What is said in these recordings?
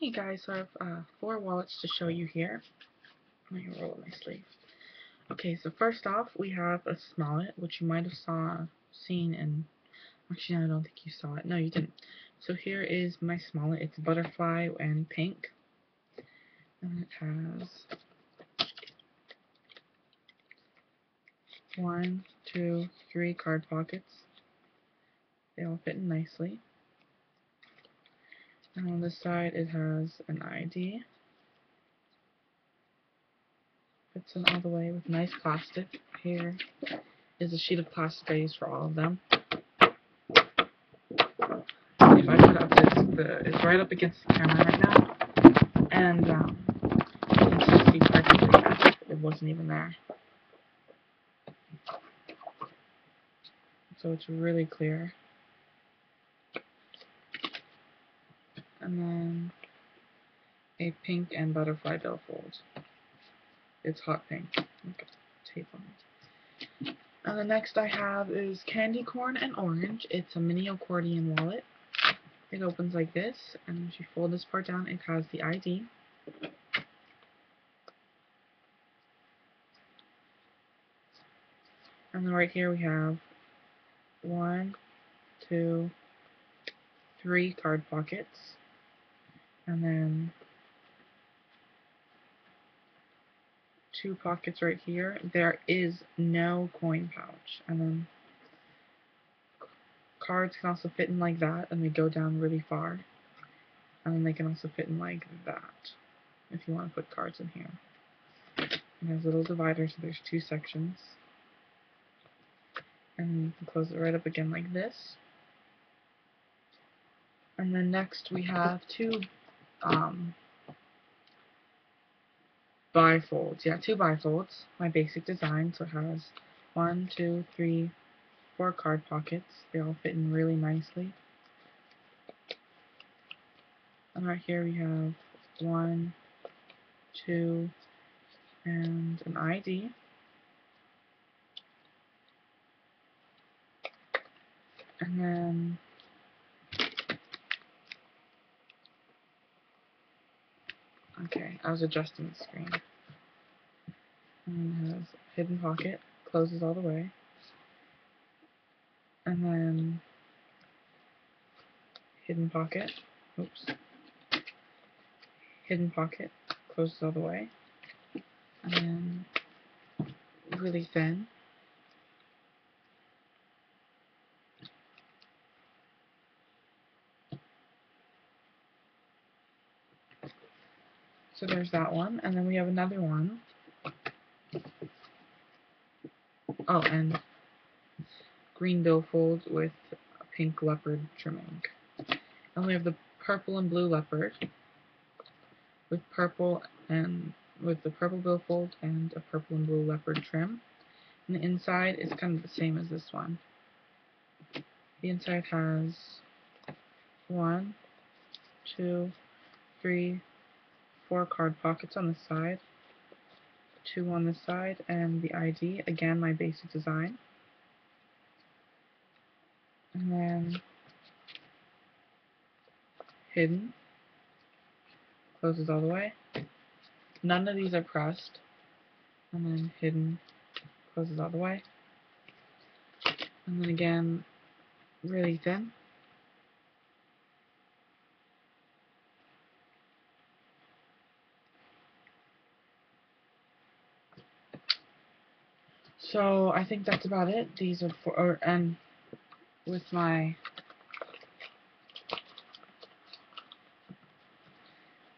Hey guys, so I have uh, four wallets to show you here. Let me roll up my sleeve. Okay, so first off, we have a Smallet, which you might have saw seen in. Actually, no, I don't think you saw it. No, you didn't. So here is my Smallet. It's butterfly and pink, and it has one, two, three card pockets. They all fit in nicely. And on this side it has an ID. Fits in all the way with nice plastic. Here is a sheet of plastic I use for all of them. If I put up, it's, the, it's right up against the camera right now. And um, you can see practically as it wasn't even there. So it's really clear. And then a pink and butterfly billfold. It's hot pink. Tape on it. And the next I have is candy corn and orange. It's a mini accordion wallet. It opens like this, and if you fold this part down, it has the ID. And then right here we have one, two, three card pockets and then two pockets right here. There is no coin pouch. And then cards can also fit in like that, and they go down really far. And then they can also fit in like that, if you want to put cards in here. And there's little dividers, so there's two sections. And you can close it right up again like this. And then next we have two um, bifolds. Yeah, two bifolds. My basic design. So it has one, two, three, four card pockets. They all fit in really nicely. And right here we have one, two, and an ID. And then Okay, I was adjusting the screen. And has hidden pocket, closes all the way. And then hidden pocket, oops, hidden pocket, closes all the way. And then really thin. So there's that one. And then we have another one. Oh, and green billfold with a pink leopard trimming. And we have the purple and blue leopard with purple and with the purple billfold and a purple and blue leopard trim. And the inside is kind of the same as this one. The inside has one, two, three, four card pockets on the side, two on the side, and the ID, again my basic design. And then hidden, closes all the way. None of these are pressed. And then hidden, closes all the way. And then again, really thin. So I think that's about it. These are for, or, and with my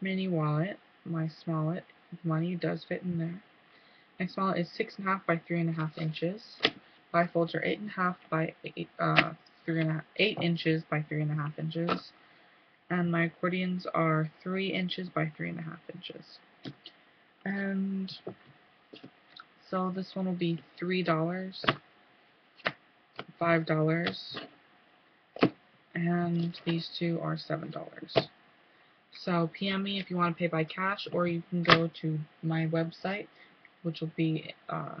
mini wallet, my Smallet, money does fit in there. My Smallet is six and a half by three and a half inches. Bifolds are eight and a half by eight, uh, three and a half, eight inches by three and a half inches. And my accordions are three inches by three and a half inches. And so this one will be $3, $5, and these two are $7. So PM me if you want to pay by cash, or you can go to my website, which will be uh,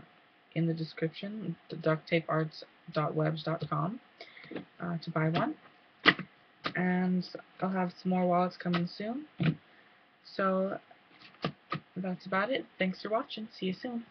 in the description, ducttapearts.webs.com, uh, to buy one. And I'll have some more wallets coming soon. So that's about it. Thanks for watching. See you soon.